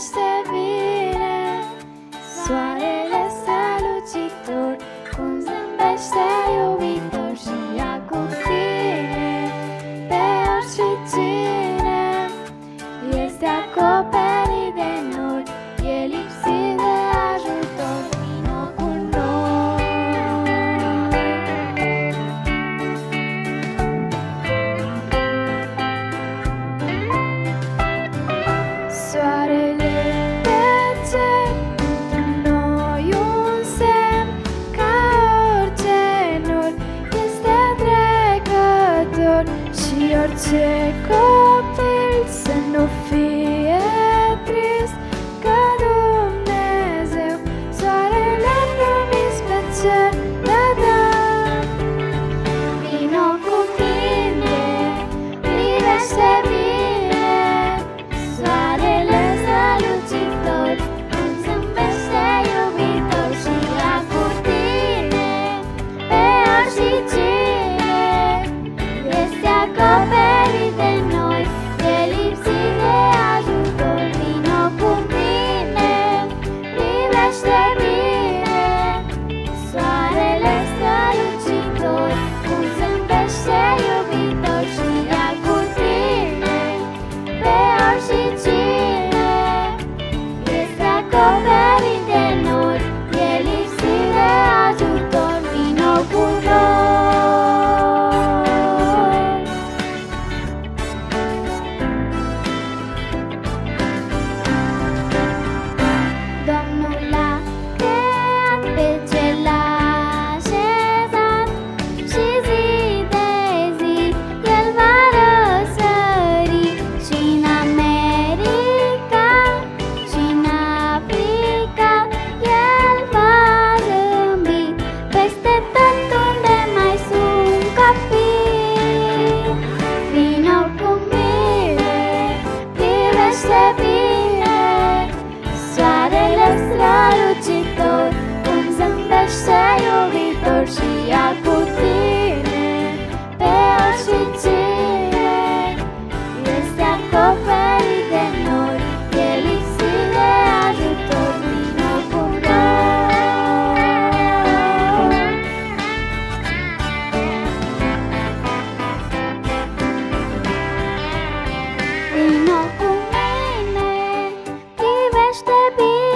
stay. feel strălucitor Cum zâmbește iubitor și ia cu tine Pe oricine Este acoperit de nori E lipsit de ajutor Vină cu noi Vină cu mine Privește bine